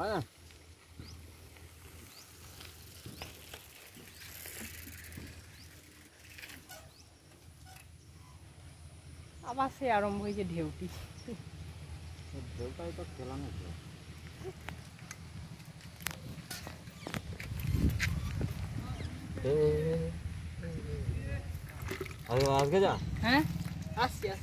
Apa sih arom gue jadi heupi? Itu jalan aja. Eh. Ayo, as gajah. Hah? As, ya.